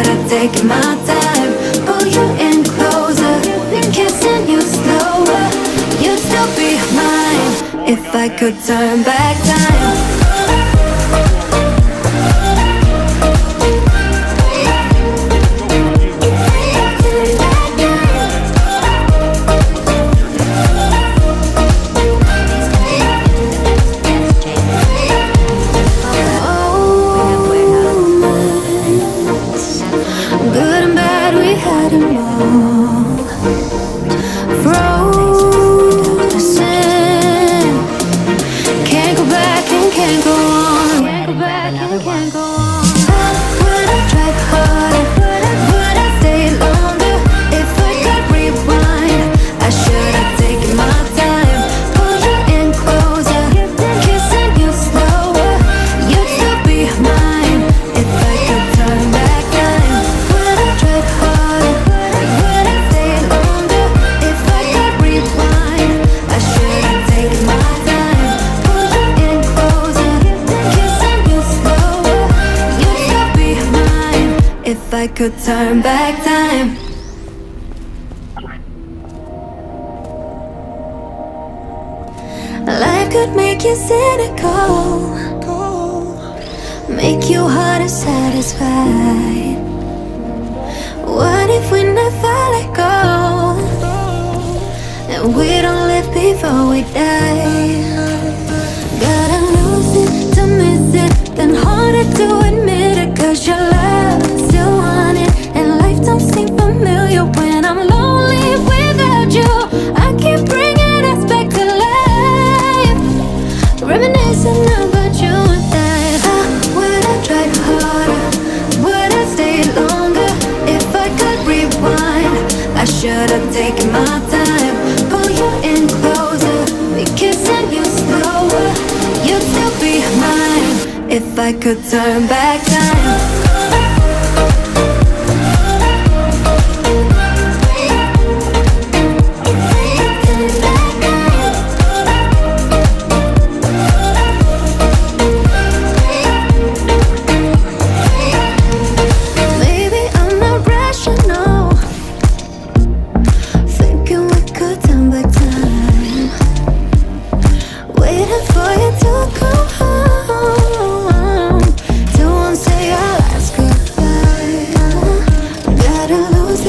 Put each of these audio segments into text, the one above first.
but I'm my time. Pull you in closer, been kissing you slower. You'd still be mine if I could turn back time. I could turn back time. Life could make you cynical. Make you hard to satisfied. What if we never let go? And we don't live before we die. wine. I should have taken my time. Pull you in closer. Be kissing you slower. You'd still be mine If I could turn back time.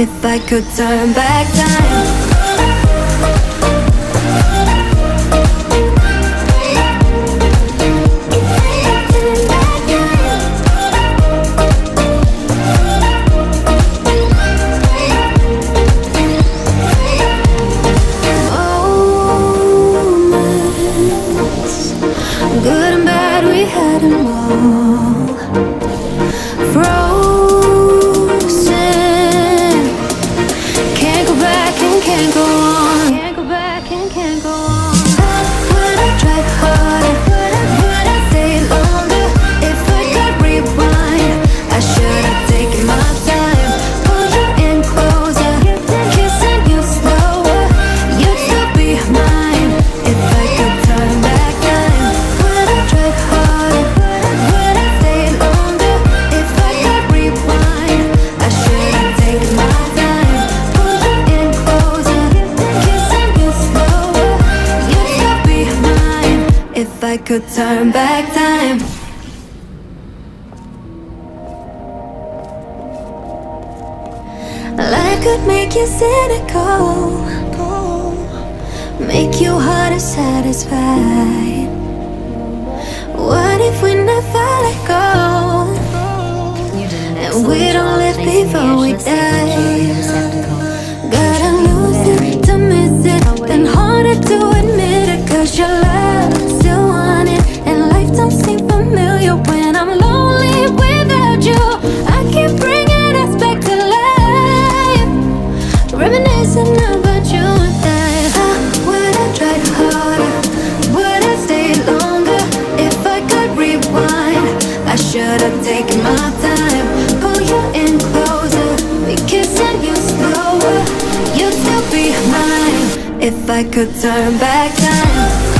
If I could turn back time. Good and bad we had them all. I could turn back time. Life could make you cynical Make you hard to satisfy. What if we never let go? And we don't live before we die. should have taken my time. Pull you in closer. Be kissing you slower. You'd still be mine If I could turn back time.